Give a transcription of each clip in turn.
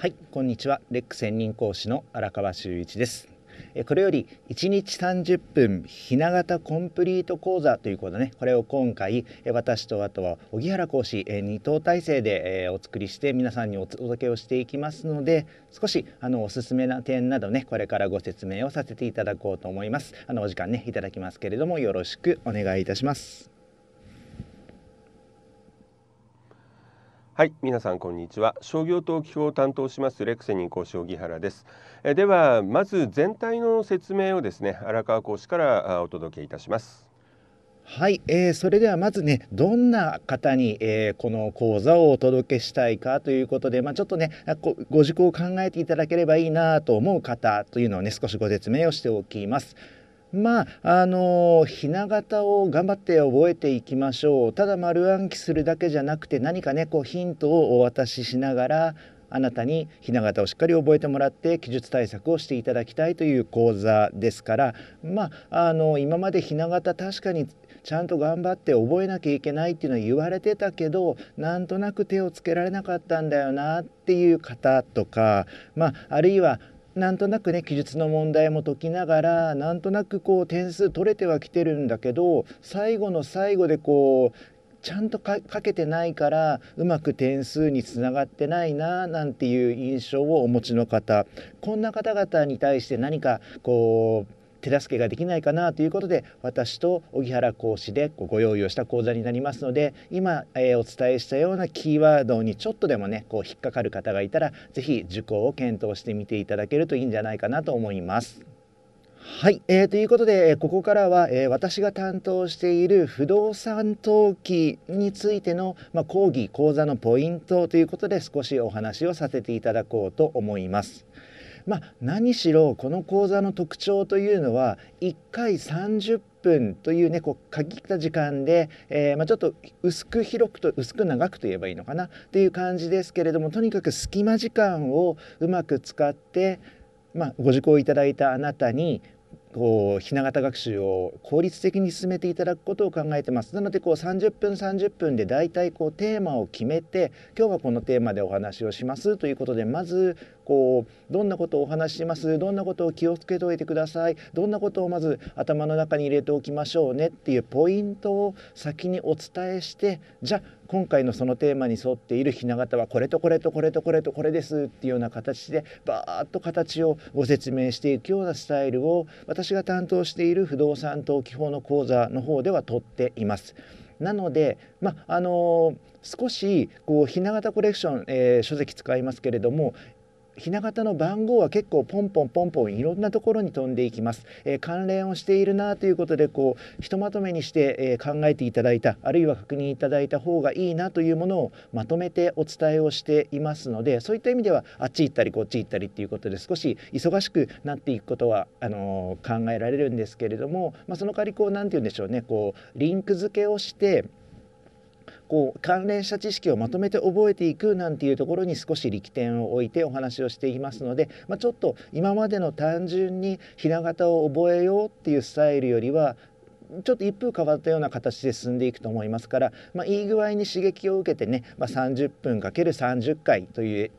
はいこんにちは。レック専任講師の荒川修一です。これより1日30分ひな形コンプリート講座ということでねこれを今回私とあとは荻原講師2等体制でお作りして皆さんにお届けをしていきますので少しあのおすすめな点などねこれからご説明をさせていただこうと思います。あのお時間ねいただきますけれどもよろしくお願いいたします。はい皆さんこんにちは。商業登記法を担当しますレクセニン講師荻原です。えではまず全体の説明をですね荒川講師からお届けいたします。はい、えー、それではまずねどんな方に、えー、この講座をお届けしたいかということで、まあ、ちょっとねご事項を考えていただければいいなと思う方というのをね少しご説明をしておきます。まああのひな形を頑張って覚えていきましょう。ただ丸暗記するだけじゃなくて何かねこうヒントをお渡ししながらあなたにひな形をしっかり覚えてもらって記述対策をしていただきたいという講座ですからまああの今までひな形確かにちゃんと頑張って覚えなきゃいけないっていうのは言われてたけどなんとなく手をつけられなかったんだよなっていう方とかまああるいはなんとなくね記述の問題も解きながらなんとなくこう点数取れてはきてるんだけど最後の最後でこうちゃんとかけてないからうまく点数につながってないななんていう印象をお持ちの方。こんな方々に対して何かこう手助けができないかなということで私と荻原講師でご用意をした講座になりますので今、えー、お伝えしたようなキーワードにちょっとでもねこう引っかかる方がいたら是非受講を検討してみていただけるといいんじゃないかなと思います。はい、えー、ということでここからは、えー、私が担当している不動産登記についての、まあ、講義講座のポイントということで少しお話をさせていただこうと思います。まあ、何しろこの講座の特徴というのは1回30分というねこう限った時間で、えー、まあ、ちょっと薄く広くと薄く長くと言えばいいのかなっていう感じですけれどもとにかく隙間時間をうまく使って、まあ、ご受講いただいたあなたにこうひな形学習を効率的に進めていただくことを考えてます。なのでこう30分30分でだいたいこうテーマを決めて今日はこのテーマでお話をします。ということでまずこうどんなことをお話しします？どんなことを気をつけておいてください？どんなことをまず頭の中に入れておきましょうね？っていうポイントを先にお伝えしてじゃあ今回のそのテーマに沿っている雛形はこれとこれとこれとこれとこれですっていうような形でバーッと形をご説明していくようなスタイルを私が担当している不動産登記法の講座の方ではとっています。なので、まあの少しこうひな形コレクション、えー、書籍使いますけれどもひな形の番号は結構ポンポンポンポンいろんなところに飛んでいきます、えー、関連をしているなということでこうひとまとめにして、えー、考えていただいたあるいは確認いただいた方がいいなというものをまとめてお伝えをしていますのでそういった意味ではあっち行ったりこっち行ったりっていうことで少し忙しくなっていくことはあのー、考えられるんですけれども、まあ、その代わりこう何て言うんでしょうねこうリンク付けをしてこう関連した知識をまとめて覚えていくなんていうところに少し力点を置いてお話をしていますので、まあ、ちょっと今までの単純にひな形を覚えようっていうスタイルよりはちょっと一風変わったような形で進んでいくと思いますから、まあ、いい具合に刺激を受けてね、まあ、30分 ×30 回という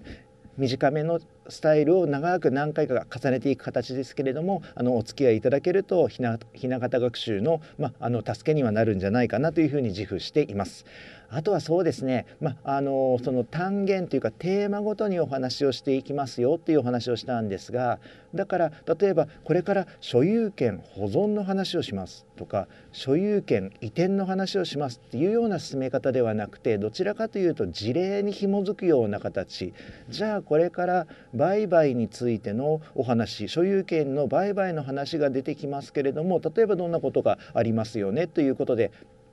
短めのスタイルを長く何回か重ねていく形ですけれどもあのお付き合いいただけるとひなひな形学習の,、まあ、の助けにはなるんじゃないかなというふうに自負しています。あとはそうですね、まあのその単元というかテーマごとにお話をしていきますよっていうお話をしたんですがだから例えばこれから所有権保存の話をしますとか所有権移転の話をしますっていうような進め方ではなくてどちらかというと事例に紐づくような形じゃあこれから売買についてのお話所有権の売買の話が出てきますけれども例えばどんなことがありますよねということで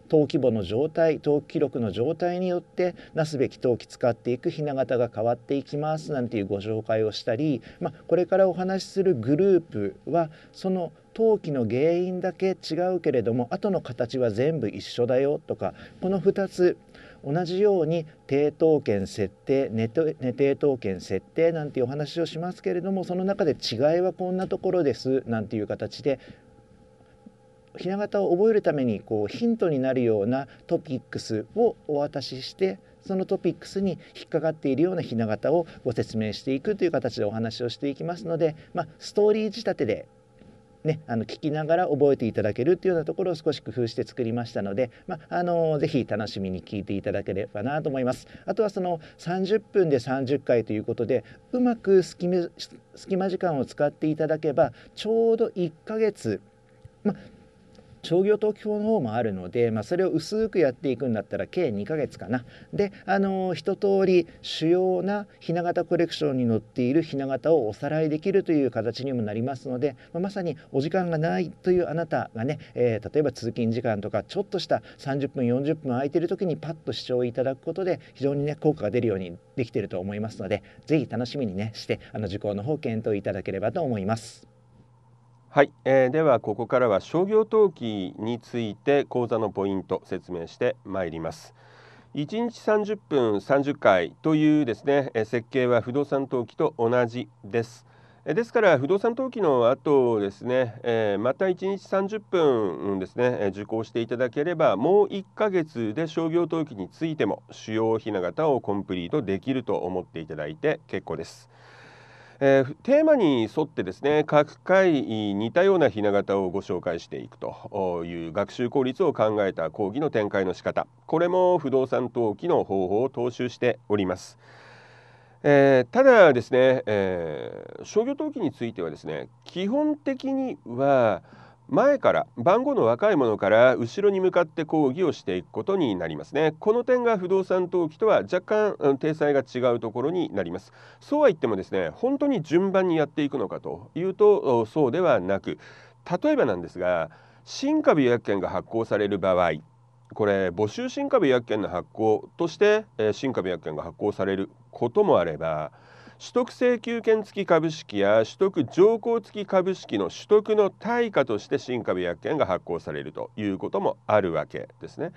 登記簿の状態登記記録の状態によってなすべき登記使っていくひな形が変わっていきますなんていうご紹介をしたり、まあ、これからお話しするグループはその登記の原因だけ違うけれども後の形は全部一緒だよとかこの2つ同じように抵当権設定ネ抵当権設定なんていうお話をしますけれどもその中で違いはこんなところですなんていう形でひな形を覚えるためにこうヒントになるようなトピックスをお渡ししてそのトピックスに引っかかっているようなひな形をご説明していくという形でお話をしていきますので、まあ、ストーリー仕立てでね、あの聞きながら覚えていただけるっていうようなところを少し工夫して作りましたので、まあ、あのぜひ楽しみに聞いていただければなと思います。あとはその30分で30回ということでうまく隙間時間を使っていただけばちょうど1ヶ月、まあ商業登記法の方もあるので、まあ、それを薄くやっていくんだったら計2ヶ月かな。であの一通り主要なひな形コレクションに載っているひな形をおさらいできるという形にもなりますので、まあ、まさにお時間がないというあなたがね、えー、例えば通勤時間とかちょっとした30分40分空いてる時にパッと視聴いただくことで非常にね効果が出るようにできてると思いますので是非楽しみにねしてあの受講の方検討いただければと思います。はい、えー、ではここからは商業登記について講座のポイント説明してまいります。1日30分30回というですね設計は不動産登記と同じです。ですから不動産登記の後ですね、え、また1日30分ですね受講していただければもう1ヶ月で商業登記についても主要ひな形をコンプリートできると思っていただいて結構です。えー、テーマに沿ってですね各回似たようなひな形をご紹介していくという学習効率を考えた講義の展開の仕方これも不動産登記の方法を踏襲しております。えー、ただですね、えー、商業登記についてはですね基本的には前から番号の若いものから後ろに向かって講義をしていくことになりますね。この点が不動産登記とは若干体裁が違うところになります。そうは言ってもですね本当に順番にやっていくのかというとそうではなく例えばなんですが新株予約権が発行される場合これ募集新株予約権の発行として新株予約権が発行されることもあれば取得請求権付き株式や取得条項付き株式の取得の対価として新株約権が発行されるということもあるわけですね。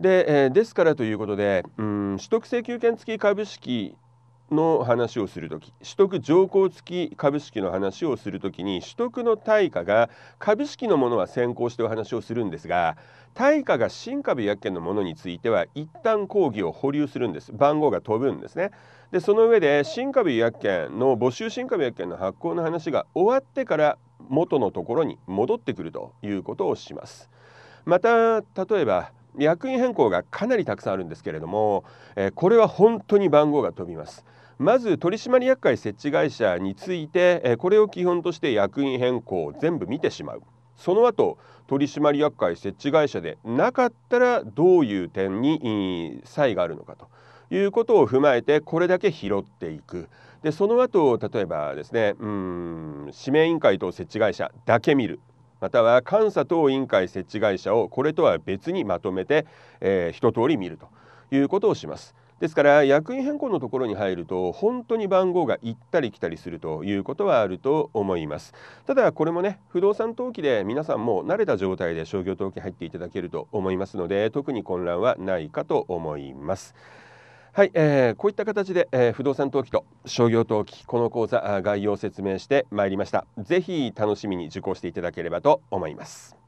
で,、えー、ですからということでうん取得請求権付き株式の話をするとき取得条項付き株式の話をするときに取得の対価が株式のものは先行してお話をするんですが対価が新株約権のものについては一旦講義を保留するんです番号が飛ぶんですねでその上で新株予約権の募集新株予約権の発行の話が終わってから元のところに戻ってくるということをします。また例えば役員変更がかなりたくさんあるんですけれども、えこれは本当に番号が飛びます。まず取締役会設置会社について、えこれを基本として役員変更を全部見てしまう。その後取締役会設置会社でなかったらどういう点に差異があるのかと。いうことを踏まえてこれだけ拾っていく。でその後例えばですねうん指名委員会等設置会社だけ見る。または監査等委員会設置会社をこれとは別にまとめて、えー、一通り見るということをします。ですから役員変更のところに入ると本当に番号が行ったり来たりするということはあると思います。ただこれもね不動産登記で皆さんも慣れた状態で商業登記入っていただけると思いますので特に混乱はないかと思います。はい、えー、こういった形で、えー、不動産登記と商業登記この講座概要を説明してまいりました。ぜひ楽しみに受講していただければと思います。